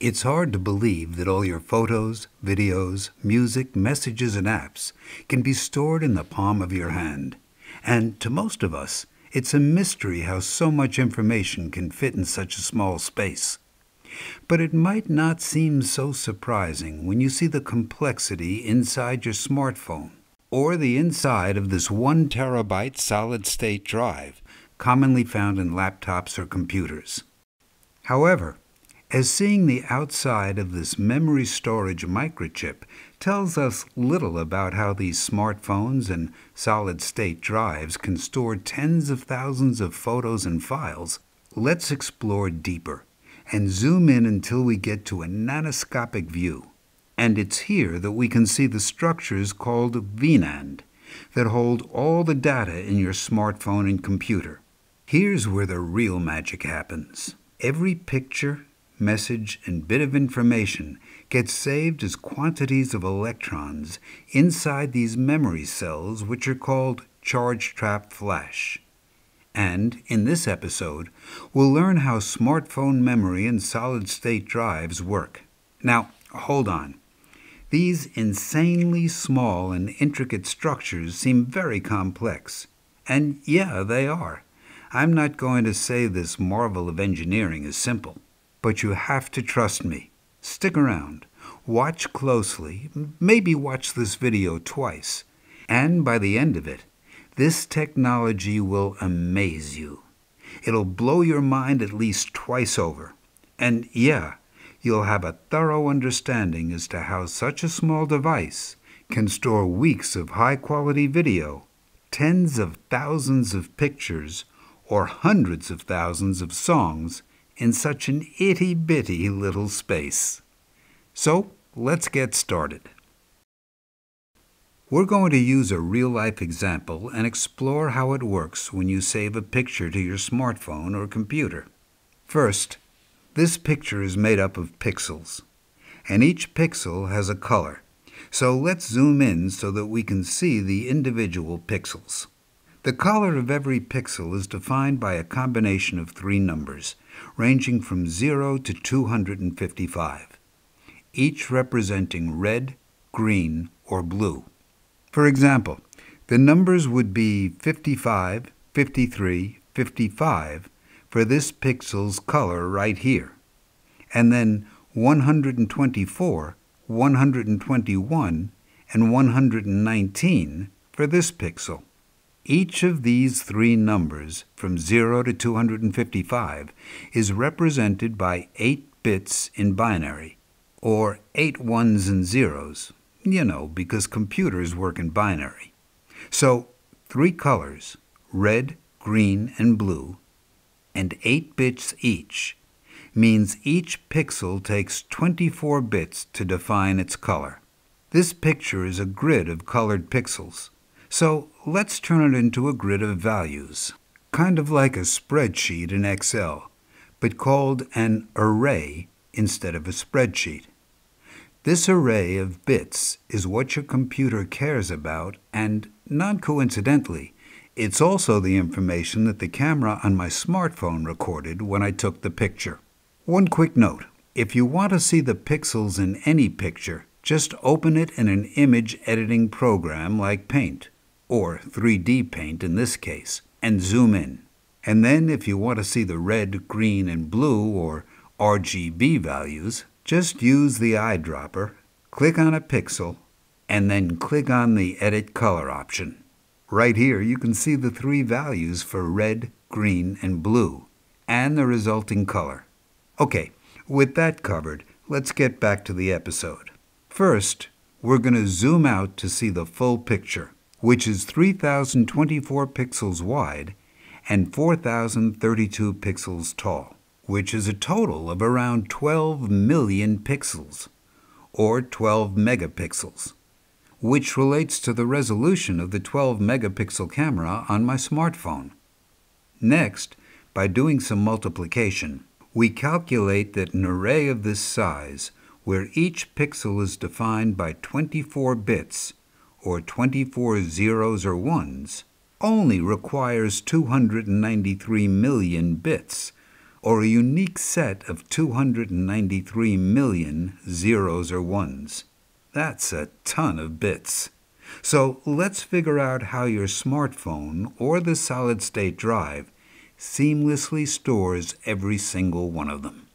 It's hard to believe that all your photos, videos, music, messages, and apps can be stored in the palm of your hand. And to most of us, it's a mystery how so much information can fit in such a small space. But it might not seem so surprising when you see the complexity inside your smartphone or the inside of this one terabyte solid state drive commonly found in laptops or computers. However, as seeing the outside of this memory storage microchip tells us little about how these smartphones and solid state drives can store tens of thousands of photos and files, let's explore deeper and zoom in until we get to a nanoscopic view. And it's here that we can see the structures called VNAND that hold all the data in your smartphone and computer. Here's where the real magic happens. Every picture, message, and bit of information gets saved as quantities of electrons inside these memory cells, which are called charge trap flash. And in this episode, we'll learn how smartphone memory and solid state drives work. Now, hold on. These insanely small and intricate structures seem very complex. And yeah, they are. I'm not going to say this marvel of engineering is simple. But you have to trust me. Stick around, watch closely, maybe watch this video twice, and by the end of it, this technology will amaze you. It'll blow your mind at least twice over. And yeah, you'll have a thorough understanding as to how such a small device can store weeks of high quality video, tens of thousands of pictures, or hundreds of thousands of songs in such an itty bitty little space. So let's get started. We're going to use a real life example and explore how it works when you save a picture to your smartphone or computer. First, this picture is made up of pixels, and each pixel has a color. So let's zoom in so that we can see the individual pixels. The color of every pixel is defined by a combination of three numbers, ranging from 0 to 255, each representing red, green, or blue. For example, the numbers would be 55, 53, 55 for this pixel's color right here, and then 124, 121, and 119 for this pixel. Each of these three numbers, from 0 to 255, is represented by 8 bits in binary, or 8 ones and zeros, you know, because computers work in binary. So, three colors, red, green, and blue, and 8 bits each, means each pixel takes 24 bits to define its color. This picture is a grid of colored pixels. So let's turn it into a grid of values, kind of like a spreadsheet in Excel, but called an array instead of a spreadsheet. This array of bits is what your computer cares about, and non coincidentally, it's also the information that the camera on my smartphone recorded when I took the picture. One quick note if you want to see the pixels in any picture, just open it in an image editing program like Paint or 3D paint in this case, and zoom in. And then if you want to see the red, green, and blue or RGB values, just use the eyedropper, click on a pixel, and then click on the Edit Color option. Right here you can see the three values for red, green, and blue, and the resulting color. Okay, with that covered, let's get back to the episode. First, we're going to zoom out to see the full picture which is 3024 pixels wide and 4032 pixels tall, which is a total of around 12 million pixels, or 12 megapixels, which relates to the resolution of the 12 megapixel camera on my smartphone. Next, by doing some multiplication, we calculate that an array of this size, where each pixel is defined by 24 bits, or 24 zeros or ones, only requires 293 million bits, or a unique set of 293 million zeros or ones. That's a ton of bits. So let's figure out how your smartphone or the solid state drive seamlessly stores every single one of them.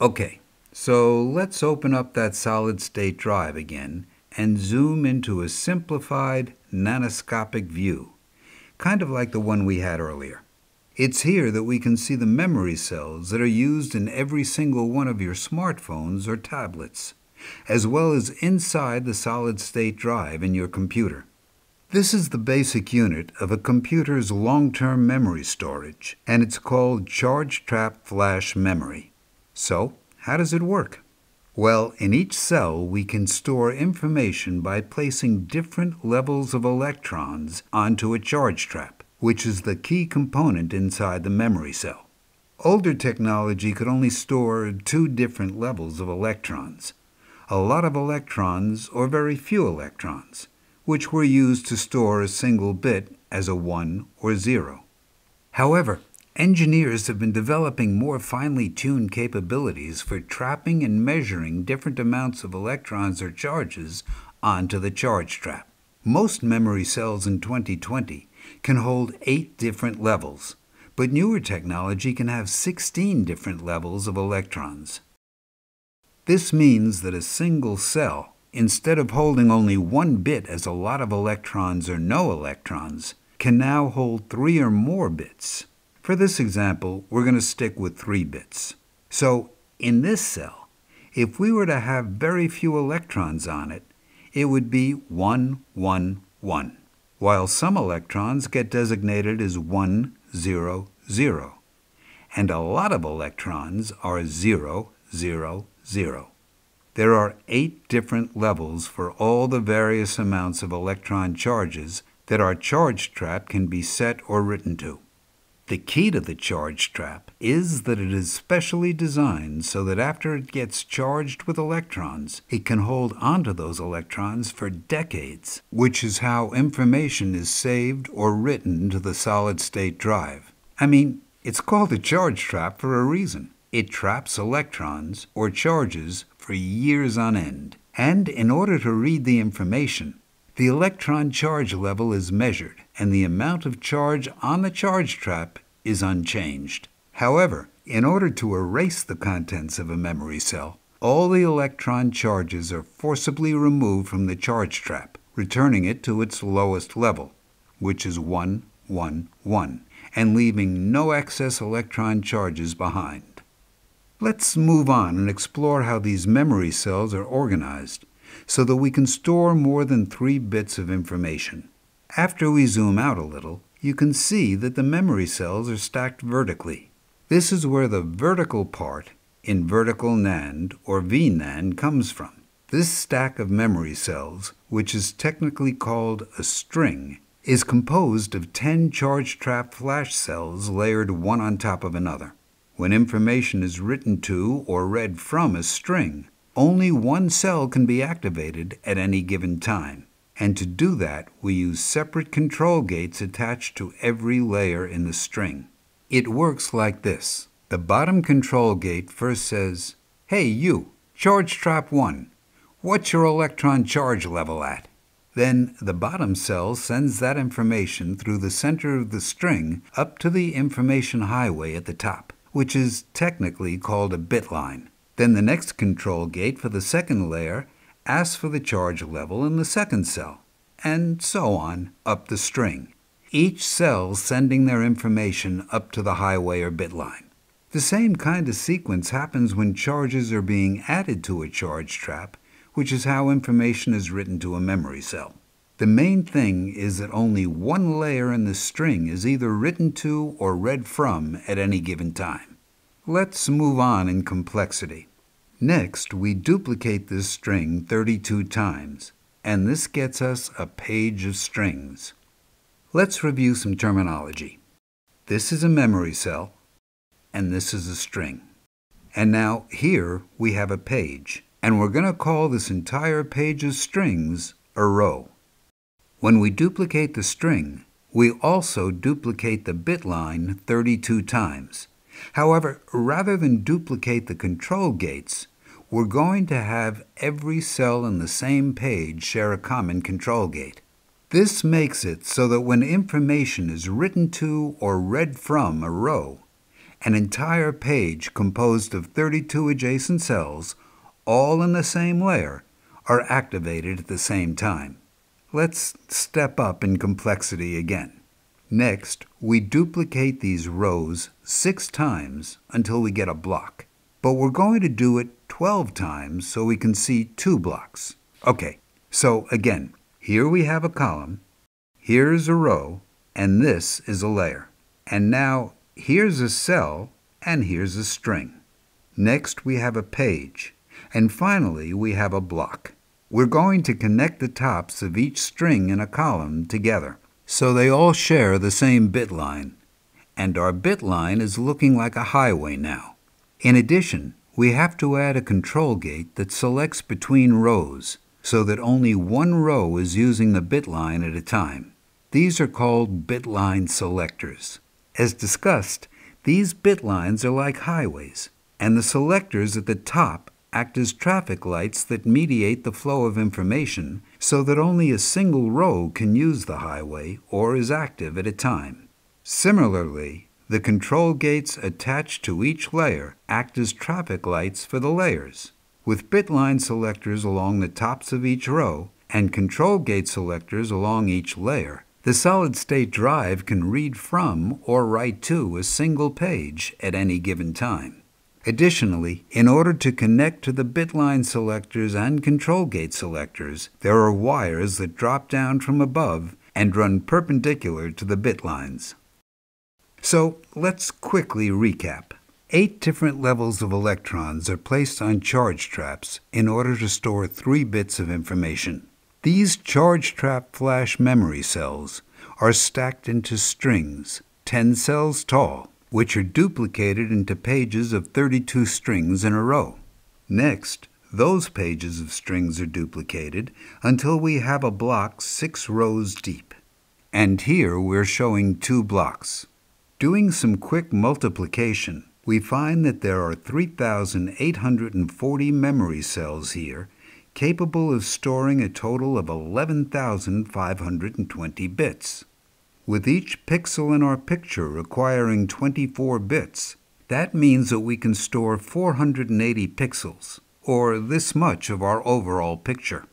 Okay, so let's open up that solid state drive again and zoom into a simplified nanoscopic view, kind of like the one we had earlier. It's here that we can see the memory cells that are used in every single one of your smartphones or tablets, as well as inside the solid-state drive in your computer. This is the basic unit of a computer's long-term memory storage, and it's called charge trap flash memory. So, how does it work? Well, in each cell, we can store information by placing different levels of electrons onto a charge trap, which is the key component inside the memory cell. Older technology could only store two different levels of electrons, a lot of electrons or very few electrons, which were used to store a single bit as a 1 or 0. However, Engineers have been developing more finely tuned capabilities for trapping and measuring different amounts of electrons or charges onto the charge trap. Most memory cells in 2020 can hold 8 different levels, but newer technology can have 16 different levels of electrons. This means that a single cell, instead of holding only one bit as a lot of electrons or no electrons, can now hold three or more bits. For this example, we're going to stick with 3 bits. So in this cell, if we were to have very few electrons on it, it would be 1, 1, 1, while some electrons get designated as 1, 0, 0, and a lot of electrons are 0, 0, 0. There are eight different levels for all the various amounts of electron charges that our charge trap can be set or written to. The key to the charge trap is that it is specially designed so that after it gets charged with electrons, it can hold onto those electrons for decades, which is how information is saved or written to the solid state drive. I mean, it's called a charge trap for a reason. It traps electrons or charges for years on end. And in order to read the information, the electron charge level is measured, and the amount of charge on the charge trap is unchanged. However, in order to erase the contents of a memory cell, all the electron charges are forcibly removed from the charge trap, returning it to its lowest level, which is 1, 1, 1, and leaving no excess electron charges behind. Let's move on and explore how these memory cells are organized so that we can store more than three bits of information. After we zoom out a little, you can see that the memory cells are stacked vertically. This is where the vertical part in vertical NAND or VNAND comes from. This stack of memory cells, which is technically called a string, is composed of 10 charge trap flash cells layered one on top of another. When information is written to or read from a string, only one cell can be activated at any given time. And to do that, we use separate control gates attached to every layer in the string. It works like this. The bottom control gate first says, Hey you, charge trap 1, what's your electron charge level at? Then the bottom cell sends that information through the center of the string up to the information highway at the top, which is technically called a bit line. Then the next control gate for the second layer asks for the charge level in the second cell, and so on up the string, each cell sending their information up to the highway or bit line. The same kind of sequence happens when charges are being added to a charge trap, which is how information is written to a memory cell. The main thing is that only one layer in the string is either written to or read from at any given time. Let's move on in complexity. Next, we duplicate this string 32 times, and this gets us a page of strings. Let's review some terminology. This is a memory cell, and this is a string. And now here we have a page, and we're going to call this entire page of strings a row. When we duplicate the string, we also duplicate the bit line 32 times, However, rather than duplicate the control gates, we're going to have every cell in the same page share a common control gate. This makes it so that when information is written to or read from a row, an entire page composed of 32 adjacent cells, all in the same layer, are activated at the same time. Let's step up in complexity again. Next, we duplicate these rows six times until we get a block. But we're going to do it 12 times so we can see two blocks. Okay, so again, here we have a column, here's a row, and this is a layer. And now here's a cell, and here's a string. Next we have a page, and finally we have a block. We're going to connect the tops of each string in a column together, so they all share the same bit line. And our bit line is looking like a highway now. In addition, we have to add a control gate that selects between rows so that only one row is using the bit line at a time. These are called bit line selectors. As discussed, these bit lines are like highways, and the selectors at the top act as traffic lights that mediate the flow of information so that only a single row can use the highway or is active at a time. Similarly, the control gates attached to each layer act as traffic lights for the layers. With bitline selectors along the tops of each row and control gate selectors along each layer, the solid-state drive can read from or write to a single page at any given time. Additionally, in order to connect to the bitline selectors and control gate selectors, there are wires that drop down from above and run perpendicular to the bit lines. So let's quickly recap. Eight different levels of electrons are placed on charge traps in order to store three bits of information. These charge trap flash memory cells are stacked into strings, 10 cells tall, which are duplicated into pages of 32 strings in a row. Next, those pages of strings are duplicated until we have a block six rows deep. And here we're showing two blocks. Doing some quick multiplication, we find that there are 3,840 memory cells here, capable of storing a total of 11,520 bits. With each pixel in our picture requiring 24 bits, that means that we can store 480 pixels, or this much of our overall picture.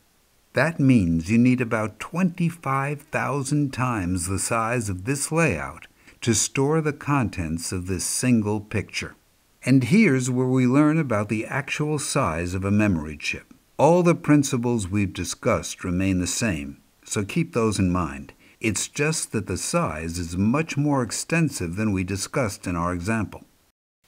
That means you need about 25,000 times the size of this layout to store the contents of this single picture. And here's where we learn about the actual size of a memory chip. All the principles we've discussed remain the same, so keep those in mind. It's just that the size is much more extensive than we discussed in our example.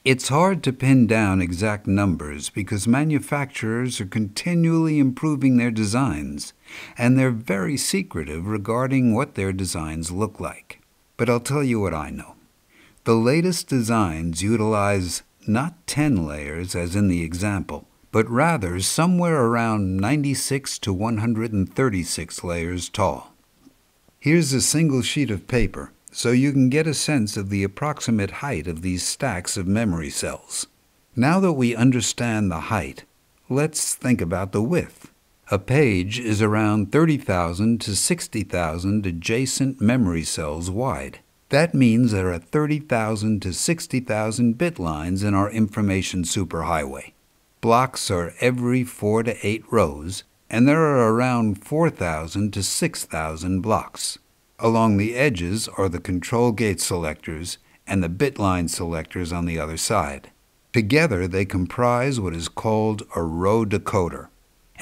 It's hard to pin down exact numbers because manufacturers are continually improving their designs, and they're very secretive regarding what their designs look like. But I'll tell you what I know. The latest designs utilize not 10 layers as in the example, but rather somewhere around 96 to 136 layers tall. Here's a single sheet of paper so you can get a sense of the approximate height of these stacks of memory cells. Now that we understand the height, let's think about the width. A page is around 30,000 to 60,000 adjacent memory cells wide. That means there are 30,000 to 60,000 bit lines in our information superhighway. Blocks are every 4 to 8 rows, and there are around 4,000 to 6,000 blocks. Along the edges are the control gate selectors and the bit line selectors on the other side. Together they comprise what is called a row decoder.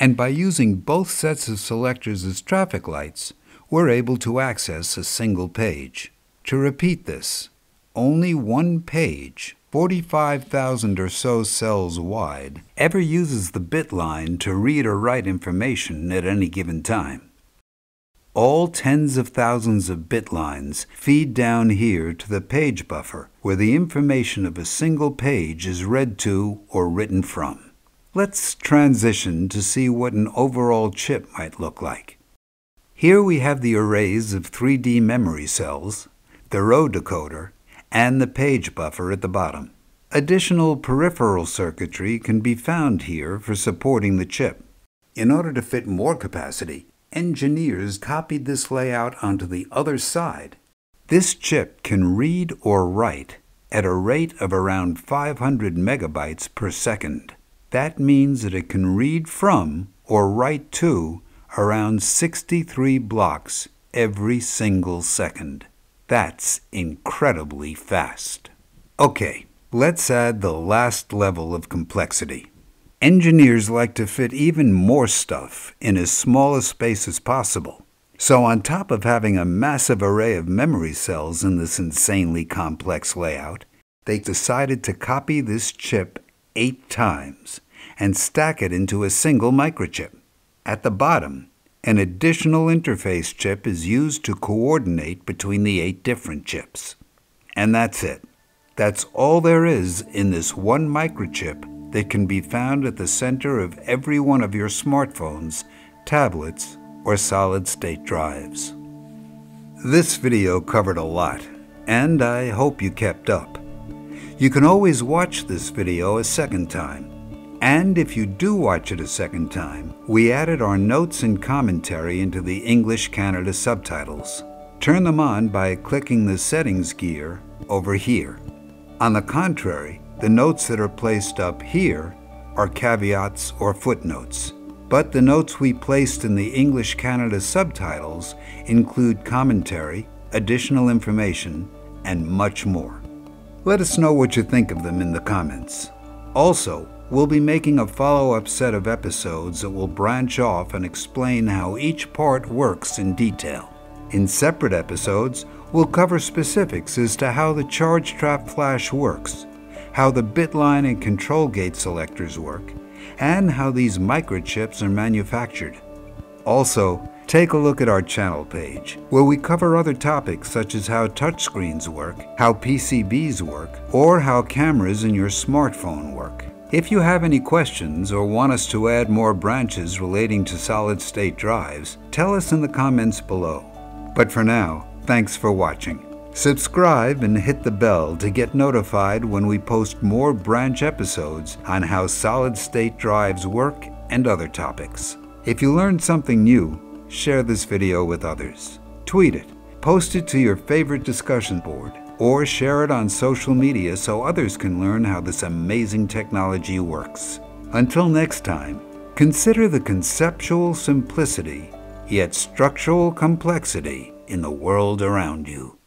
And by using both sets of selectors as traffic lights, we're able to access a single page. To repeat this, only one page, 45,000 or so cells wide, ever uses the bit line to read or write information at any given time. All tens of thousands of bit lines feed down here to the page buffer, where the information of a single page is read to or written from. Let's transition to see what an overall chip might look like. Here we have the arrays of 3D memory cells, the row decoder, and the page buffer at the bottom. Additional peripheral circuitry can be found here for supporting the chip. In order to fit more capacity, engineers copied this layout onto the other side. This chip can read or write at a rate of around 500 megabytes per second. That means that it can read from or write to around 63 blocks every single second. That's incredibly fast. Okay, Let's add the last level of complexity. Engineers like to fit even more stuff in as small a space as possible. So on top of having a massive array of memory cells in this insanely complex layout, they decided to copy this chip eight times and stack it into a single microchip. At the bottom, an additional interface chip is used to coordinate between the eight different chips. And that's it. That's all there is in this one microchip that can be found at the center of every one of your smartphones, tablets, or solid-state drives. This video covered a lot, and I hope you kept up. You can always watch this video a second time. And if you do watch it a second time, we added our notes and commentary into the English Canada subtitles. Turn them on by clicking the settings gear over here. On the contrary, the notes that are placed up here are caveats or footnotes. But the notes we placed in the English Canada subtitles include commentary, additional information, and much more. Let us know what you think of them in the comments. Also, we'll be making a follow-up set of episodes that will branch off and explain how each part works in detail. In separate episodes, we'll cover specifics as to how the charge trap flash works, how the bit line and control gate selectors work, and how these microchips are manufactured. Also, take a look at our channel page, where we cover other topics such as how touchscreens work, how PCBs work, or how cameras in your smartphone work. If you have any questions or want us to add more branches relating to solid-state drives, tell us in the comments below. But for now, thanks for watching. Subscribe and hit the bell to get notified when we post more branch episodes on how solid-state drives work and other topics. If you learned something new, share this video with others. Tweet it, post it to your favorite discussion board, or share it on social media so others can learn how this amazing technology works. Until next time, consider the conceptual simplicity yet structural complexity in the world around you.